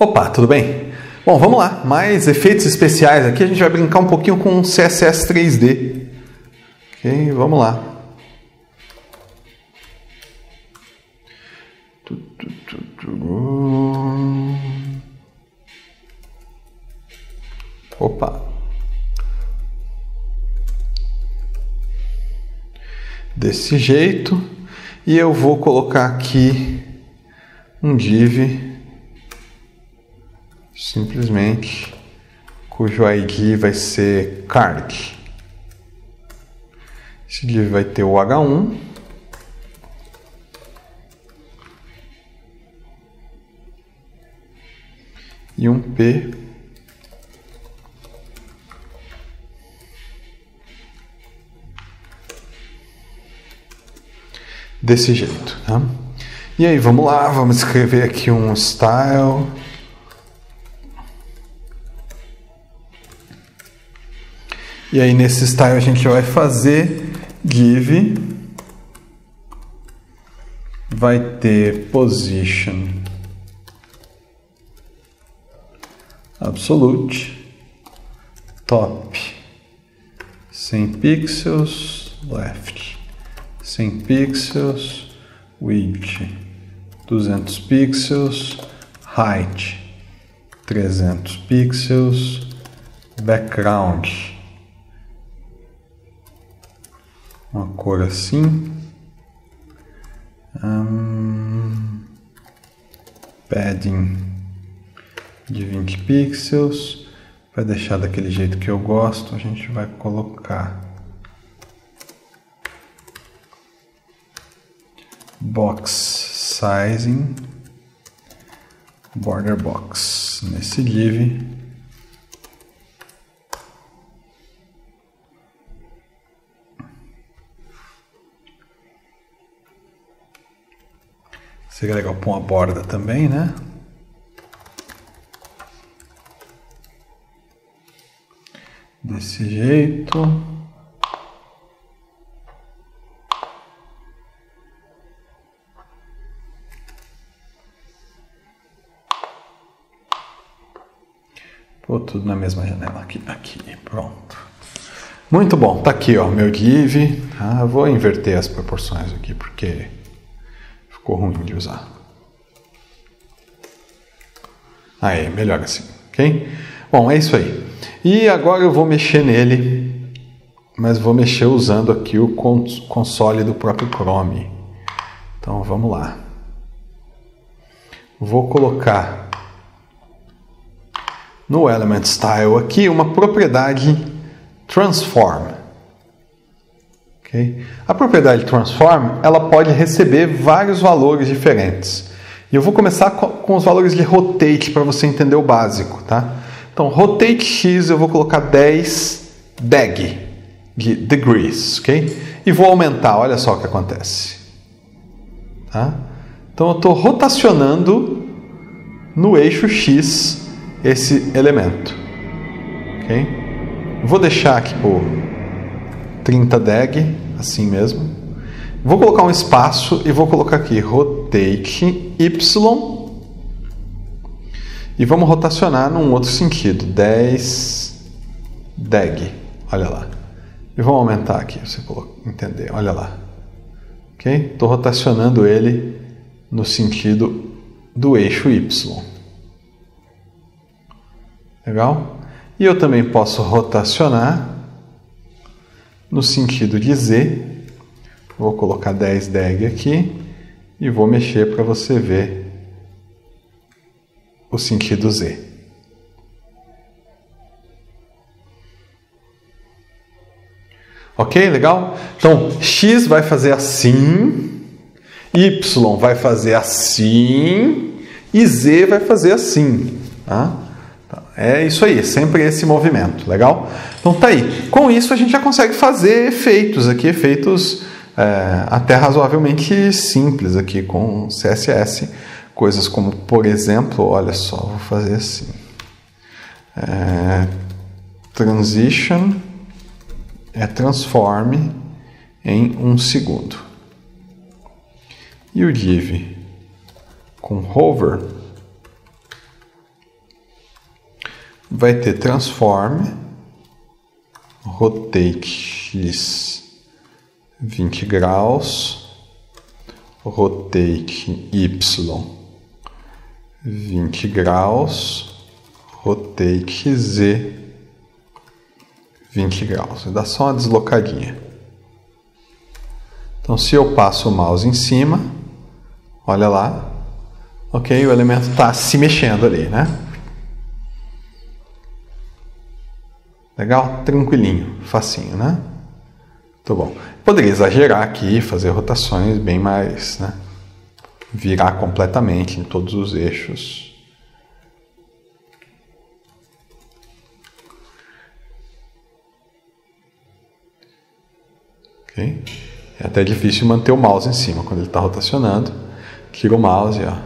Opa, tudo bem? Bom, vamos lá. Mais efeitos especiais aqui. A gente vai brincar um pouquinho com CSS 3D. Ok, vamos lá. Opa. Desse jeito. E eu vou colocar aqui um div simplesmente cujo ID vai ser card. Esse div vai ter o H1 e um P desse jeito, tá? E aí, vamos lá, vamos escrever aqui um style E aí nesse style a gente vai fazer give. Vai ter position. Absolute. Top. 100 pixels left. 100 pixels width. 200 pixels height. 300 pixels background uma cor assim. Um, padding de 20 pixels. Para deixar daquele jeito que eu gosto, a gente vai colocar box sizing border box nesse div Seria legal pôr uma borda também, né? Desse jeito. Pô, tudo na mesma janela aqui, aqui, pronto. Muito bom, tá aqui ó, meu div. Ah, vou inverter as proporções aqui porque ficou ruim de usar. Aí, melhor assim, ok? Bom, é isso aí. E agora eu vou mexer nele, mas vou mexer usando aqui o console do próprio Chrome. Então vamos lá. Vou colocar no Element Style aqui uma propriedade transform. Okay? A propriedade transform ela pode receber vários valores diferentes. E eu vou começar com os valores de rotate para você entender o básico. Tá? Então, rotate x eu vou colocar 10 deg de degrees. Okay? E vou aumentar, olha só o que acontece. Tá? Então eu estou rotacionando no eixo x esse elemento. Okay? Vou deixar aqui por 30 deg, assim mesmo. Vou colocar um espaço e vou colocar aqui rotate y e vamos rotacionar num outro sentido, 10 deg, olha lá. E vamos aumentar aqui, você entender, olha lá. Ok? Estou rotacionando ele no sentido do eixo y. Legal? E eu também posso rotacionar no sentido de Z. Vou colocar 10 deg aqui e vou mexer para você ver o sentido Z. Ok? Legal? Então, x vai fazer assim, y vai fazer assim e z vai fazer assim. Tá? É isso aí, sempre esse movimento, legal? Então tá aí. Com isso a gente já consegue fazer efeitos aqui, efeitos é, até razoavelmente simples aqui com CSS. Coisas como, por exemplo, olha só, vou fazer assim. É, transition é transform em um segundo. E o div com hover vai ter transform rotate x 20 graus, rotate y 20 graus, rotate z 20 graus. Dá só uma deslocadinha. Então, se eu passo o mouse em cima, olha lá, ok, o elemento está se mexendo ali, né? Legal? Tranquilinho, facinho, né? Muito bom. Poderia exagerar aqui, fazer rotações bem mais, né? Virar completamente em todos os eixos. Ok? É até difícil manter o mouse em cima quando ele está rotacionando. Tira o mouse, ó.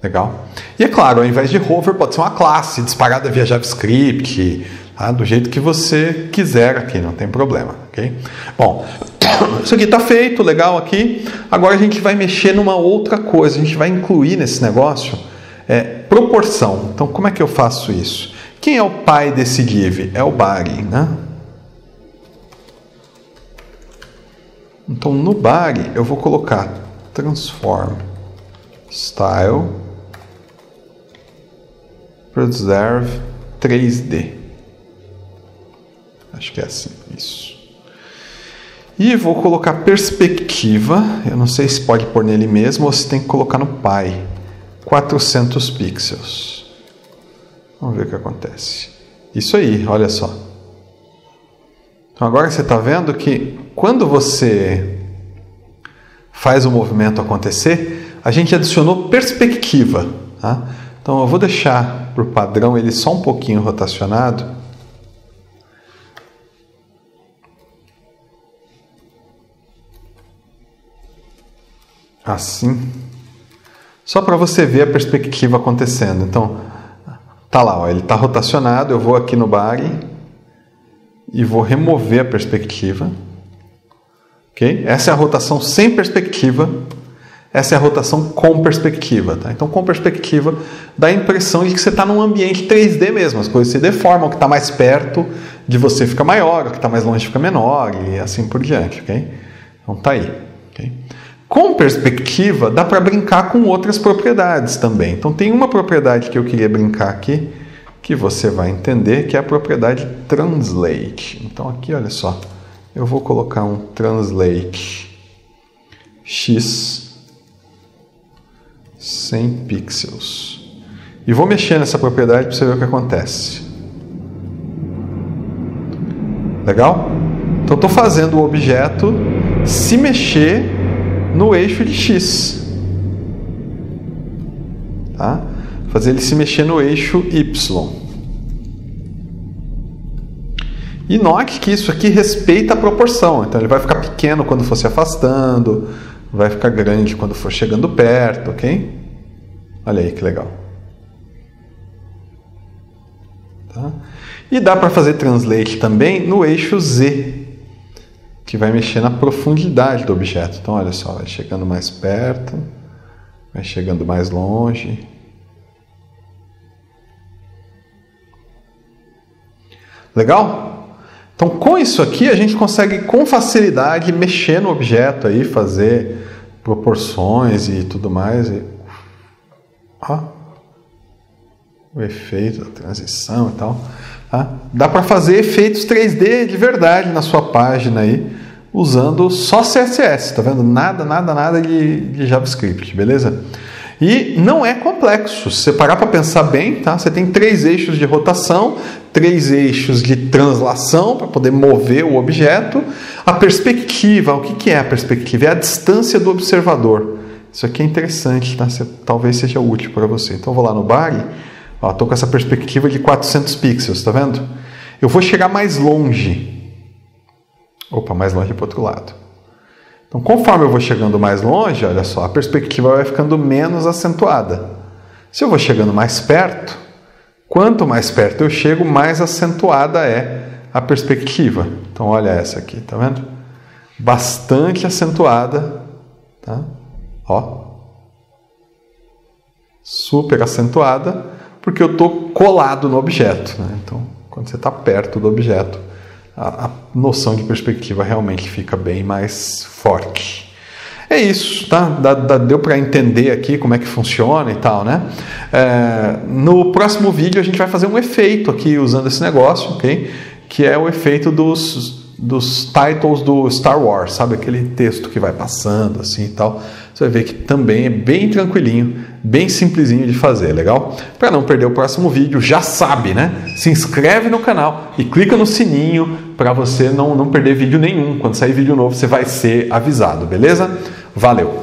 Legal? E é claro, ao invés de hover, pode ser uma classe disparada via JavaScript, tá? do jeito que você quiser aqui, não tem problema, ok? Bom, isso aqui está feito, legal aqui. Agora a gente vai mexer numa outra coisa, a gente vai incluir nesse negócio é, proporção. Então, como é que eu faço isso? Quem é o pai desse div? É o body, né? Então, no body, eu vou colocar transform style Preserve 3D. Acho que é assim, isso. E vou colocar perspectiva, eu não sei se pode pôr nele mesmo ou se tem que colocar no pai. 400 pixels. Vamos ver o que acontece. Isso aí, olha só. Então agora você está vendo que quando você faz o movimento acontecer, a gente adicionou perspectiva. Tá? Então eu vou deixar por padrão ele só um pouquinho rotacionado. Assim. Só para você ver a perspectiva acontecendo. Então, tá lá, ó, ele está rotacionado. Eu vou aqui no body e vou remover a perspectiva. Ok? Essa é a rotação sem perspectiva essa é a rotação com perspectiva. Tá? Então, com perspectiva dá a impressão de que você está num ambiente 3D mesmo. As coisas se deformam, o que está mais perto de você fica maior, o que está mais longe fica menor e assim por diante. Okay? Então, tá aí. Okay? Com perspectiva, dá para brincar com outras propriedades também. Então, tem uma propriedade que eu queria brincar aqui, que você vai entender, que é a propriedade translate. Então, aqui, olha só, eu vou colocar um translate x 100 pixels. E vou mexer nessa propriedade para você ver o que acontece. Legal? Então estou fazendo o objeto se mexer no eixo de x. Tá? Fazer ele se mexer no eixo y. E note que isso aqui respeita a proporção. Então ele vai ficar pequeno quando for se afastando, vai ficar grande quando for chegando perto, ok? Olha aí que legal. Tá? E dá para fazer translate também no eixo Z, que vai mexer na profundidade do objeto. Então, olha só, vai chegando mais perto, vai chegando mais longe. Legal? Então, com isso aqui, a gente consegue com facilidade mexer no objeto aí, fazer proporções e tudo mais. Ó, o efeito da transição e tal. Tá? Dá para fazer efeitos 3D de verdade na sua página aí, usando só CSS, tá vendo? Nada, nada, nada de, de JavaScript, beleza? E não é complexo. Se você parar para pensar bem, tá? Você tem três eixos de rotação, três eixos de translação para poder mover o objeto. A perspectiva, o que é a perspectiva? É a distância do observador. Isso aqui é interessante, tá? talvez seja útil para você. Então eu vou lá no Bari, estou com essa perspectiva de 400 pixels, tá vendo? Eu vou chegar mais longe. Opa, mais longe para o outro lado. Então, conforme eu vou chegando mais longe, olha só, a perspectiva vai ficando menos acentuada. Se eu vou chegando mais perto, quanto mais perto eu chego, mais acentuada é a perspectiva. Então, olha essa aqui, tá vendo? Bastante acentuada, tá? Ó. super acentuada, porque eu estou colado no objeto. Né? Então, quando você está perto do objeto, a, a noção de perspectiva realmente fica bem mais forte. É isso, tá? Dá, dá, deu para entender aqui como é que funciona e tal, né? É, no próximo vídeo a gente vai fazer um efeito aqui usando esse negócio, ok? Que é o efeito dos, dos titles do Star Wars, sabe? Aquele texto que vai passando assim e tal. Você vai ver que também é bem tranquilinho, bem simplesinho de fazer, legal? Para não perder o próximo vídeo, já sabe, né? Se inscreve no canal e clica no sininho para você não, não perder vídeo nenhum. Quando sair vídeo novo, você vai ser avisado, beleza? Valeu!